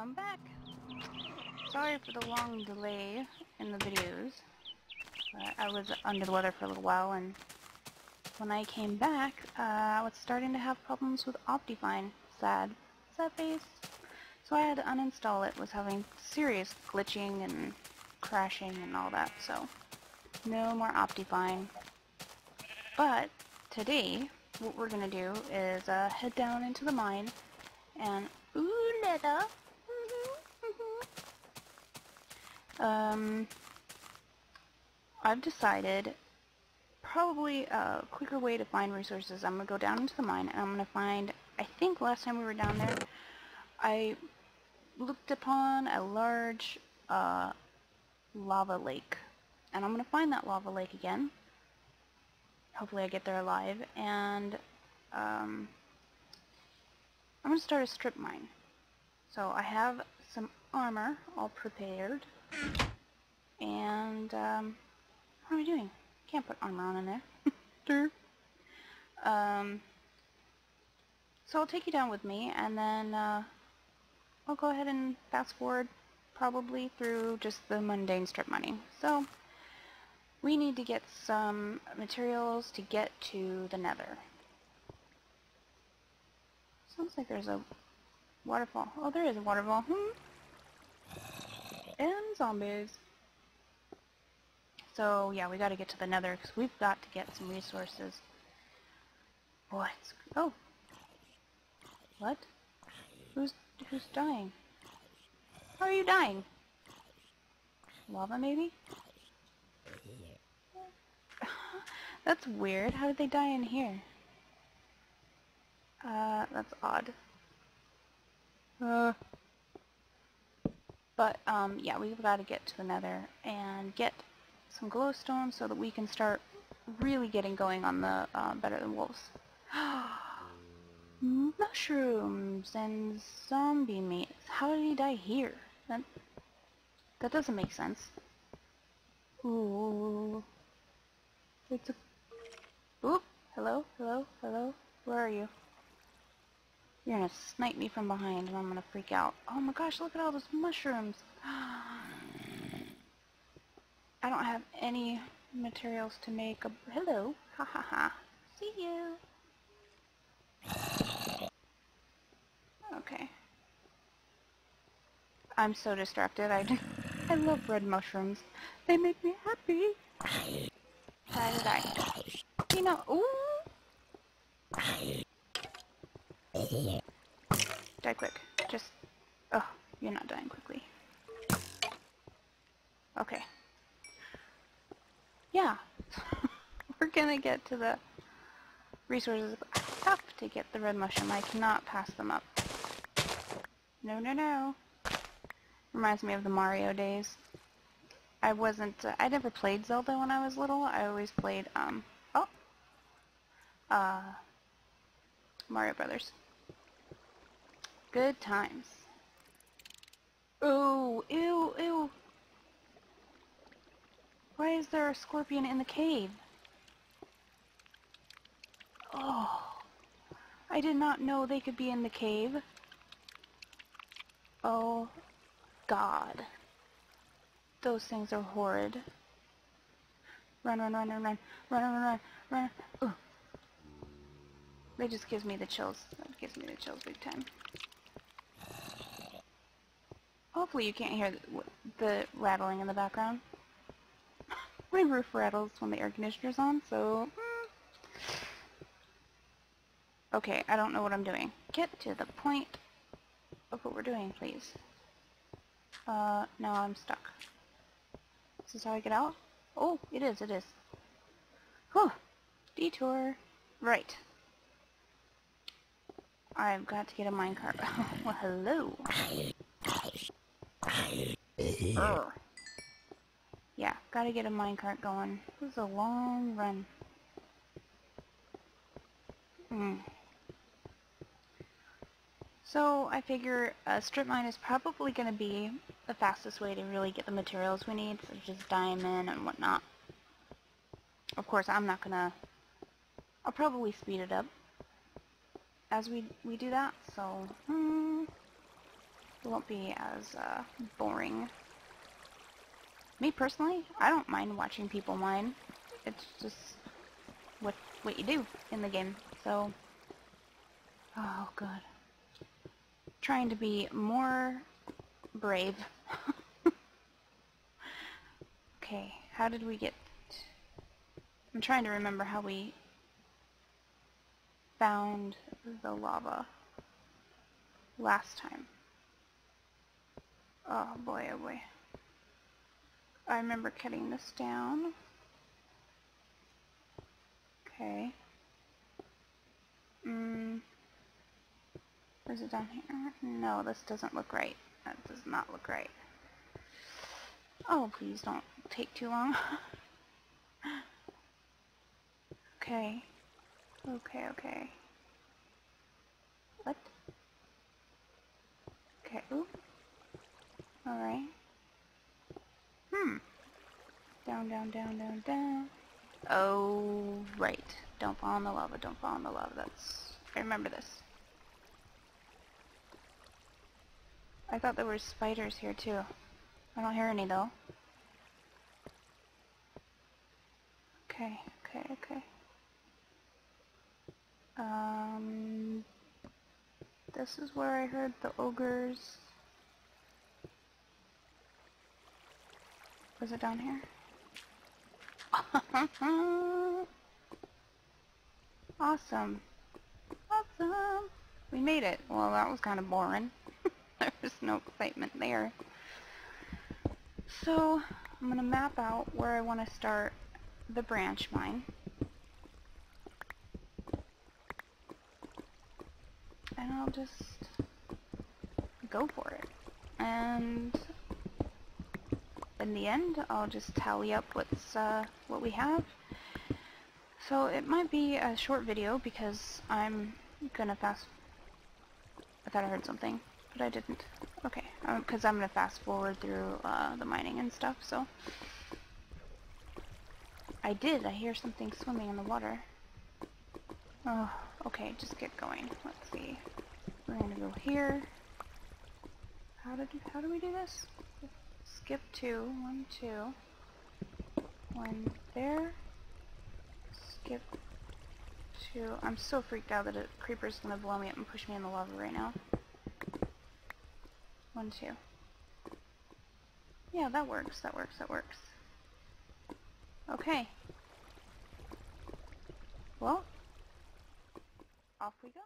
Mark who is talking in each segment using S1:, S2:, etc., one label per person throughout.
S1: I'm back. Sorry for the long delay in the videos. Uh, I was under the weather for a little while and when I came back, uh, I was starting to have problems with Optifine. Sad. Sad face. So I had to uninstall it. was having serious glitching and crashing and all that, so no more Optifine. But today, what we're going to do is uh, head down into the mine and ooh leather. Um, I've decided probably a quicker way to find resources. I'm going to go down into the mine and I'm going to find, I think last time we were down there, I looked upon a large uh, lava lake. And I'm going to find that lava lake again. Hopefully I get there alive. And um, I'm going to start a strip mine. So I have some armor all prepared. And, um, what am I doing? Can't put armor on in there. um, so I'll take you down with me, and then, uh, I'll go ahead and fast forward probably through just the mundane strip mining. So, we need to get some materials to get to the nether. Sounds like there's a waterfall. Oh, there is a waterfall. Hmm and zombies. So yeah, we gotta get to the nether because we've got to get some resources. What? Oh. What? Who's who's dying? How are you dying? Lava maybe? that's weird. How did they die in here? Uh, that's odd. Uh, but um, yeah, we've got to get to the nether and get some glowstone so that we can start really getting going on the uh, Better Than Wolves. Mushrooms and zombie meat. How did he die here? That, that doesn't make sense. Ooh. It's a... Oop! Hello? Hello? Hello? Where are you? You're gonna snipe me from behind and I'm gonna freak out. Oh my gosh, look at all those mushrooms. I don't have any materials to make a... Hello. Ha ha ha. See you. Okay. I'm so distracted. I, I love red mushrooms. They make me happy. To die. You know, ooh. Die quick. Just... Oh, you're not dying quickly. Okay. Yeah. We're gonna get to the resources. I have to get the red mushroom. I cannot pass them up. No, no, no. Reminds me of the Mario days. I wasn't... Uh, I never played Zelda when I was little. I always played, um... Oh! Uh... Mario Brothers. Good times. Ooh, ew, ew. Why is there a scorpion in the cave? Oh, I did not know they could be in the cave. Oh, God. Those things are horrid. Run, run, run, run, run, run, run, run, run. Ooh. That just gives me the chills. That gives me the chills big time. Hopefully you can't hear the, the rattling in the background. My roof rattles when the air conditioner's on, so... Hmm. Okay, I don't know what I'm doing. Get to the point of what we're doing, please. Uh, now I'm stuck. This is this how I get out? Oh, it is, it is. Whew! Detour. Right. I've got to get a minecart. well, hello. Urgh. Yeah, gotta get a minecart going. This is a long run. Hmm. So I figure a strip mine is probably going to be the fastest way to really get the materials we need, such as diamond and whatnot. Of course, I'm not going to... I'll probably speed it up as we, we do that, so... Hmm, it won't be as uh, boring. Me personally, I don't mind watching people mine. It's just what what you do in the game. So, oh god, trying to be more brave. okay, how did we get? I'm trying to remember how we found the lava last time. Oh boy, oh boy. I remember cutting this down. Okay. Mm. Is it down here? No, this doesn't look right. That does not look right. Oh, please don't take too long. okay. Okay, okay. What? Okay. Alright. Hmm. Down, down, down, down, down. Oh, right. Don't fall in the lava, don't fall in the lava. That's... I remember this. I thought there were spiders here too. I don't hear any though. Okay, okay, okay. Um, this is where I heard the ogres. Was it down here? awesome. Awesome. We made it. Well, that was kind of boring. there was no excitement there. So, I'm going to map out where I want to start the branch mine. And I'll just go for it. And in the end, I'll just tally up what's uh, what we have. So it might be a short video because I'm gonna fast. I thought I heard something, but I didn't. Okay, because um, I'm gonna fast forward through uh, the mining and stuff. So I did. I hear something swimming in the water. Oh, okay. Just get going. Let's see. We're gonna go here. How how do we do this? Skip two, one, two, one there, skip two. I'm so freaked out that a creeper's gonna blow me up and push me in the lava right now. One, two. Yeah, that works, that works, that works. Okay. Well, off we go.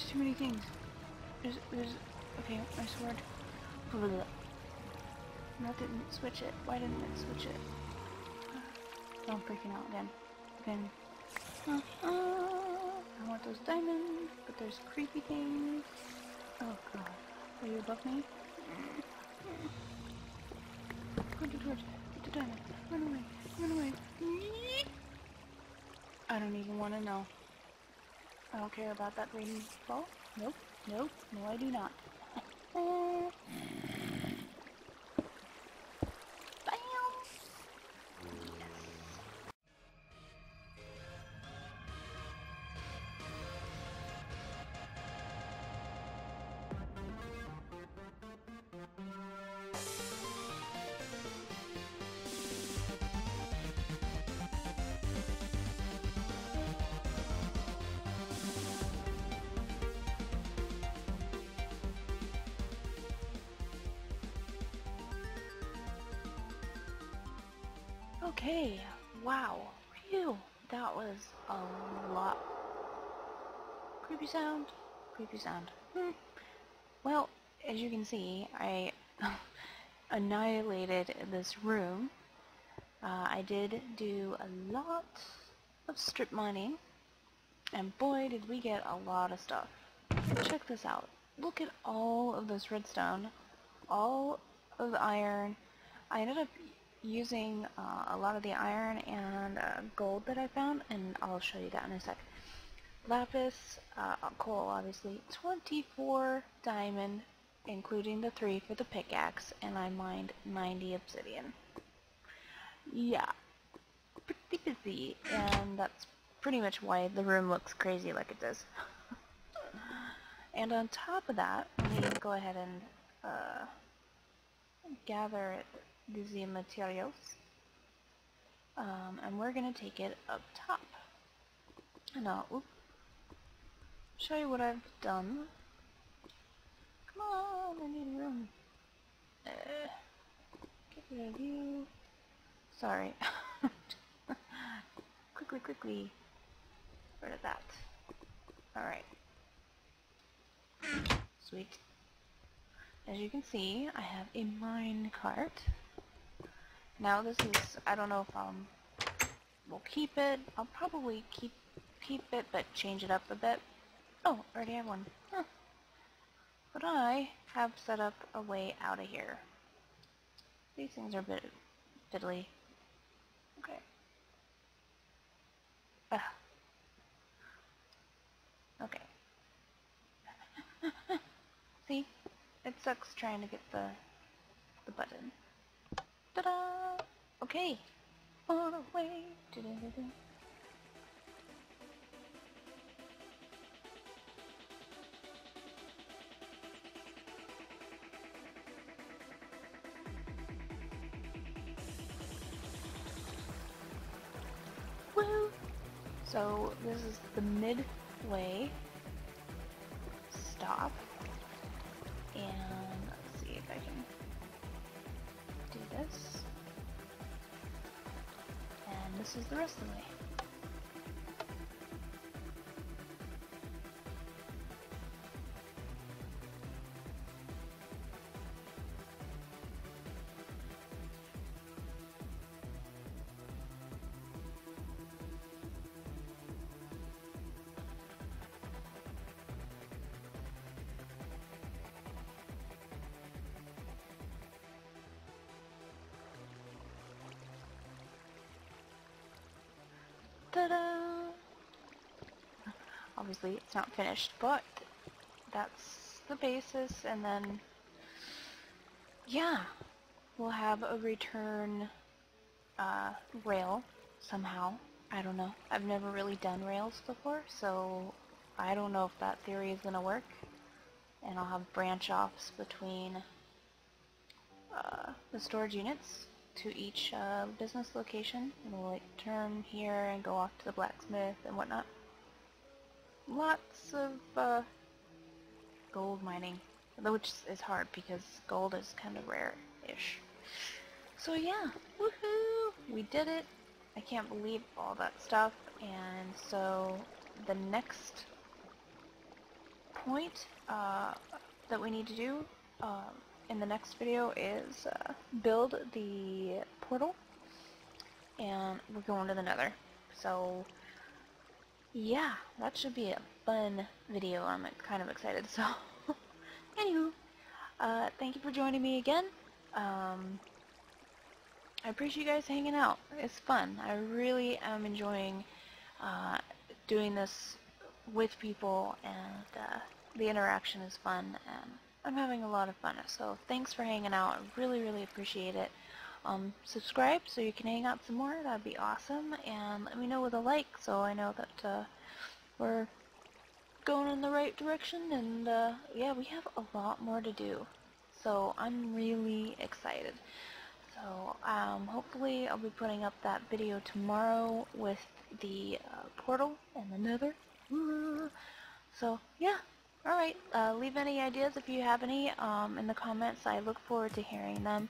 S1: There's too many things. There's, there's, okay, my sword. Blah. That didn't switch it. Why didn't it switch it? Oh, I'm freaking out again. Again. Uh, uh, I want those diamonds, but there's creepy things. Oh god. Are you above me? Go to torch. Get the diamond. Run away. Run away. I don't even want to know. I don't care about that green ball. Nope. Nope. No, I do not. Okay, wow, phew, that was a lot. Creepy sound, creepy sound. Hmm. Well, as you can see, I annihilated this room. Uh, I did do a lot of strip mining, and boy did we get a lot of stuff. Check this out. Look at all of this redstone, all of the iron. I ended up using uh, a lot of the iron and uh, gold that I found, and I'll show you that in a sec. Lapis, uh, coal obviously, 24 diamond, including the 3 for the pickaxe, and I mined 90 obsidian. Yeah, pretty busy, and that's pretty much why the room looks crazy like it does. and on top of that, we go ahead and uh, gather the materials. Um, and we're going to take it up top. And I'll show you what I've done. Come on, I need room. Uh, get rid of you. Sorry. quickly, quickly. Rid of that. Alright. Sweet. As you can see, I have a mine cart. Now this is, I don't know if I'll, we'll keep it. I'll probably keep keep it, but change it up a bit. Oh, already have one. Huh. But I have set up a way out of here. These things are a bit fiddly. Okay. Ugh. Okay. See? It sucks trying to get the the button. Ta-da! Okay. On our way. Da -da -da Woo! So this is the midway stop. This is the rest of the way. Ta-da! Obviously it's not finished, but that's the basis, and then, yeah, we'll have a return uh, rail somehow. I don't know. I've never really done rails before, so I don't know if that theory is going to work. And I'll have branch-offs between uh, the storage units to each uh, business location and we'll like turn here and go off to the blacksmith and whatnot. Lots of uh, gold mining, which is hard because gold is kind of rare-ish. So yeah, woohoo! We did it. I can't believe all that stuff. And so the next point uh, that we need to do uh, in the next video is uh, build the portal and we're going to the nether. So yeah, that should be a fun video. I'm kind of excited. So anywho, uh, thank you for joining me again. Um, I appreciate you guys hanging out. It's fun. I really am enjoying uh, doing this with people and uh, the interaction is fun and I'm having a lot of fun. So thanks for hanging out. I really, really appreciate it. Um, subscribe so you can hang out some more. That'd be awesome. And let me know with a like so I know that uh, we're going in the right direction. And uh, yeah, we have a lot more to do. So I'm really excited. So um, hopefully I'll be putting up that video tomorrow with the uh, portal and the nether. So yeah, alright, uh, leave any ideas if you have any um, in the comments. I look forward to hearing them.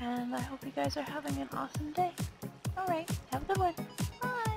S1: And I hope you guys are having an awesome day. Alright, have a good one. Bye.